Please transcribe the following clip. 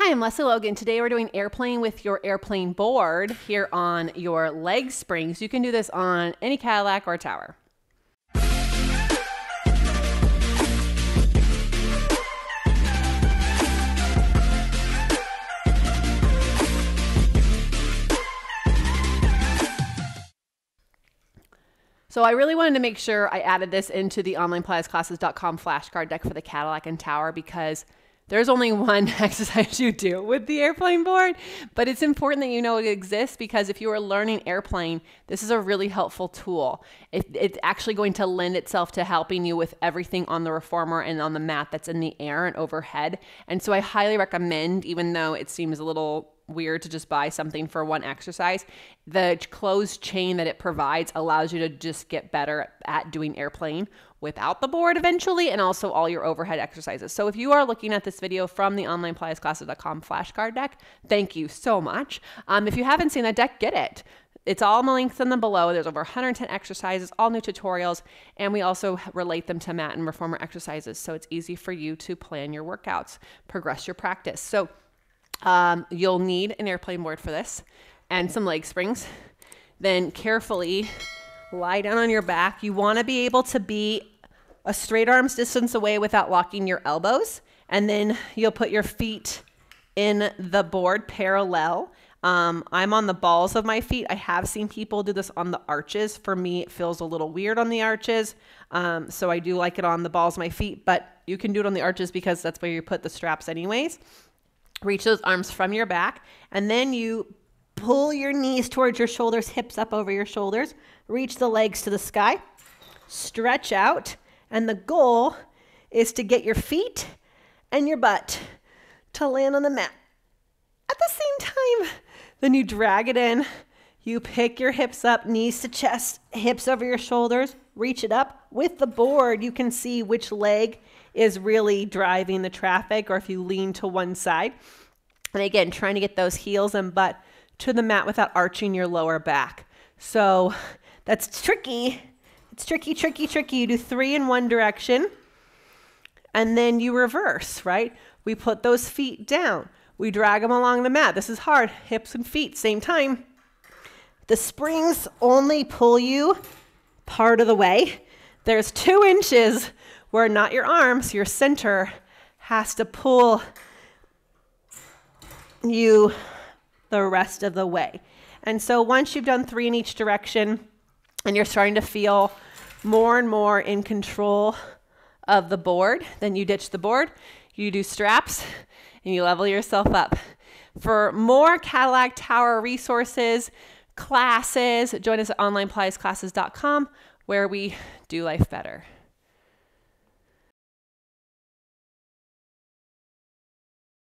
Hi, I'm Lesley Logan. Today we're doing airplane with your airplane board here on your leg springs. You can do this on any Cadillac or tower. So I really wanted to make sure I added this into the onlinepilatesclasses.com flashcard deck for the Cadillac and Tower because there's only one exercise you do with the airplane board, but it's important that you know it exists because if you are learning airplane, this is a really helpful tool. It, it's actually going to lend itself to helping you with everything on the reformer and on the mat that's in the air and overhead. And so I highly recommend, even though it seems a little weird to just buy something for one exercise. The closed chain that it provides allows you to just get better at doing airplane without the board eventually and also all your overhead exercises. So if you are looking at this video from the onlinepilatesclasses.com flashcard deck, thank you so much. Um, if you haven't seen that deck, get it. It's all in the links in the below. There's over 110 exercises, all new tutorials, and we also relate them to mat and reformer exercises. So it's easy for you to plan your workouts, progress your practice. So um, you'll need an airplane board for this and some leg springs. Then carefully lie down on your back. You want to be able to be a straight arm's distance away without locking your elbows. And then you'll put your feet in the board parallel. Um, I'm on the balls of my feet. I have seen people do this on the arches. For me, it feels a little weird on the arches. Um, so I do like it on the balls of my feet, but you can do it on the arches because that's where you put the straps anyways. Reach those arms from your back, and then you pull your knees towards your shoulders, hips up over your shoulders. Reach the legs to the sky. Stretch out, and the goal is to get your feet and your butt to land on the mat. At the same time, then you drag it in. You pick your hips up, knees to chest, hips over your shoulders, reach it up. With the board, you can see which leg is really driving the traffic or if you lean to one side. And again, trying to get those heels and butt to the mat without arching your lower back. So that's tricky. It's tricky, tricky, tricky. You do three in one direction and then you reverse, right? We put those feet down. We drag them along the mat. This is hard. Hips and feet, same time. The springs only pull you part of the way. There's two inches where not your arms, your center has to pull you the rest of the way. And so once you've done three in each direction and you're starting to feel more and more in control of the board, then you ditch the board, you do straps, and you level yourself up. For more Cadillac Tower resources, classes, join us at onlinepilatesclasses.com where we do life better.